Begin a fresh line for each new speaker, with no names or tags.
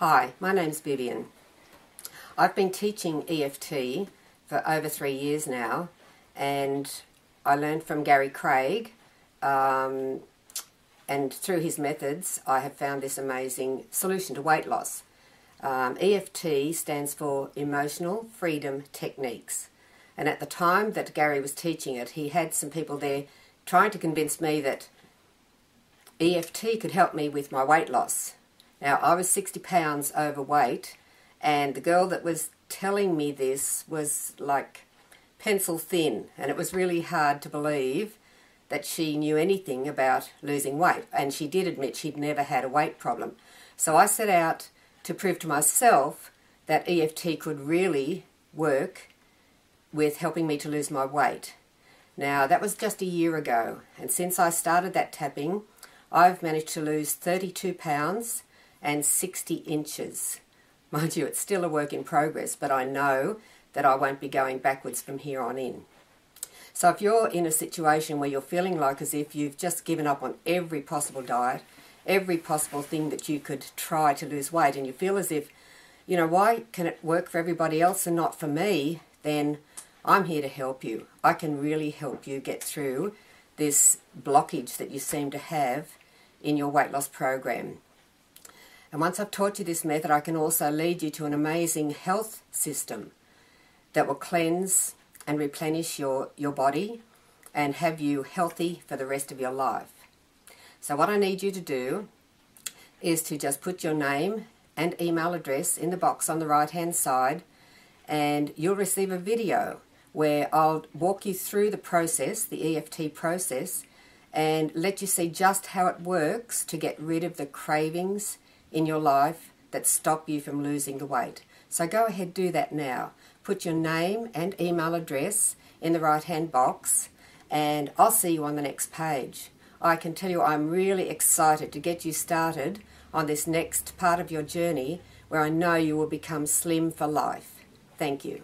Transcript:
Hi, my name's Vivienne. I've been teaching EFT for over three years now, and I learned from Gary Craig, um, and through his methods, I have found this amazing solution to weight loss. Um, EFT stands for Emotional Freedom Techniques. And at the time that Gary was teaching it, he had some people there trying to convince me that EFT could help me with my weight loss. Now, I was 60 pounds overweight, and the girl that was telling me this was like pencil thin, and it was really hard to believe that she knew anything about losing weight. And she did admit she'd never had a weight problem. So I set out to prove to myself that EFT could really work with helping me to lose my weight. Now, that was just a year ago, and since I started that tapping, I've managed to lose 32 pounds and 60 inches. Mind you, it's still a work in progress, but I know that I won't be going backwards from here on in. So if you're in a situation where you're feeling like as if you've just given up on every possible diet, every possible thing that you could try to lose weight, and you feel as if, you know, why can it work for everybody else and not for me, then I'm here to help you. I can really help you get through this blockage that you seem to have in your weight loss program. And once I've taught you this method, I can also lead you to an amazing health system that will cleanse and replenish your, your body and have you healthy for the rest of your life. So what I need you to do is to just put your name and email address in the box on the right hand side and you'll receive a video where I'll walk you through the process, the EFT process, and let you see just how it works to get rid of the cravings in your life that stop you from losing the weight. So go ahead, do that now. Put your name and email address in the right hand box, and I'll see you on the next page. I can tell you I'm really excited to get you started on this next part of your journey where I know you will become slim for life. Thank you.